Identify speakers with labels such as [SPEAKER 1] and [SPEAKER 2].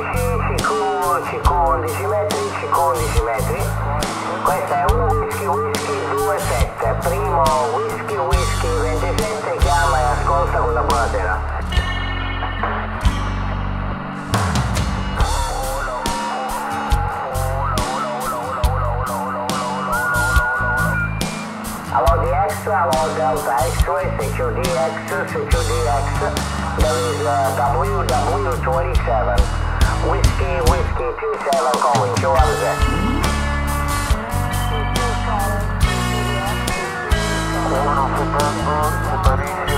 [SPEAKER 1] 10 con, 10 metri, 10 metri. Questo è un whisky whisky 27, primo whisky whisky 27, chiama e ascolta con la buona sera. The extra, about Delta X-ray, X, security X, there is uh, WW27. 27 going to Amze. Uno
[SPEAKER 2] Fubambo, Fubarici,